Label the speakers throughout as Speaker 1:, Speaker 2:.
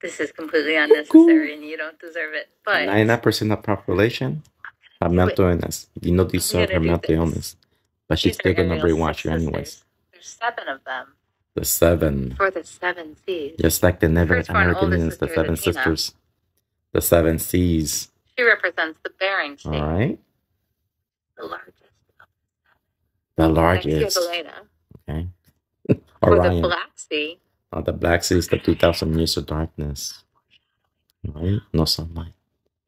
Speaker 1: This is completely unnecessary and you don't deserve it. But
Speaker 2: 99% of population have
Speaker 1: do it.
Speaker 2: mental illness. You know these
Speaker 1: I'm
Speaker 2: are her mental
Speaker 1: this.
Speaker 2: illness. But she's
Speaker 1: these are
Speaker 2: still gonna
Speaker 1: Ariel's
Speaker 2: brainwash you anyways.
Speaker 1: There's seven of them
Speaker 2: The seven.
Speaker 1: for the seven seas.
Speaker 2: Just like the never
Speaker 1: Firstborn
Speaker 2: American Indians, the seven
Speaker 1: Latina.
Speaker 2: sisters. The seven seas.
Speaker 1: She represents the Bering Sea,
Speaker 2: Alright?
Speaker 1: the largest.
Speaker 2: The
Speaker 1: Next to
Speaker 2: largest.
Speaker 1: Helena.
Speaker 2: Okay.
Speaker 1: For the Black Sea,
Speaker 2: Oh, the Black Sea is the 2000 years of darkness. Right? No sunlight.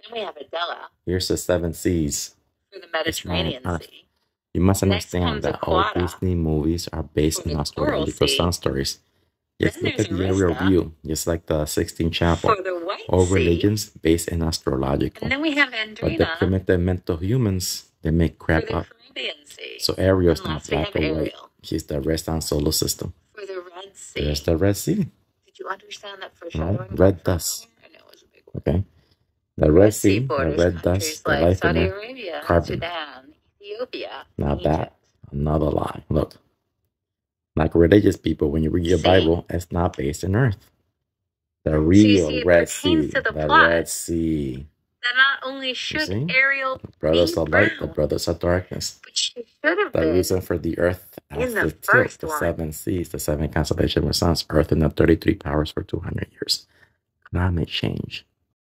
Speaker 1: then we have Adela
Speaker 2: Here's the seven seas.
Speaker 1: for the Mediterranean Sea.
Speaker 2: You must
Speaker 1: Next
Speaker 2: understand that all. Disney movies are based on astrological sun stories. Just look at the aerial view, just like the Sistine Chapel.
Speaker 1: For the White
Speaker 2: All
Speaker 1: Sea.
Speaker 2: religions based in astrological.
Speaker 1: And then we have
Speaker 2: But the
Speaker 1: Andrina
Speaker 2: primitive mental humans, they make crap
Speaker 1: the
Speaker 2: up.
Speaker 1: Sea.
Speaker 2: So Ariel's not black or white. She's the rest on solar system.
Speaker 1: for the Red Sea.
Speaker 2: There's the Red Sea.
Speaker 1: Did you understand that foreshadowing?
Speaker 2: Red dust.
Speaker 1: I know it was a big one.
Speaker 2: Okay. The Red
Speaker 1: sea
Speaker 2: the red dust, the
Speaker 1: like
Speaker 2: life
Speaker 1: Saudi. Arabia,
Speaker 2: carbon.
Speaker 1: Sudan, Ethiopia,
Speaker 2: Not.
Speaker 1: Egypt.
Speaker 2: Another lie. Look. Like religious people, when you read your
Speaker 1: See?
Speaker 2: Bible, it's not based in Earth. The real
Speaker 1: see,
Speaker 2: Red Sea.
Speaker 1: the
Speaker 2: The. Red Sea.
Speaker 1: That not only should? Ariel
Speaker 2: Brothers
Speaker 1: be
Speaker 2: of light, the brothers of darkness.
Speaker 1: but she should have
Speaker 2: The
Speaker 1: been
Speaker 2: reason for the earth as
Speaker 1: the
Speaker 2: the
Speaker 1: first
Speaker 2: the seven seas, the seven constellations of suns, earth in the 33 powers for 200 years. Climate change.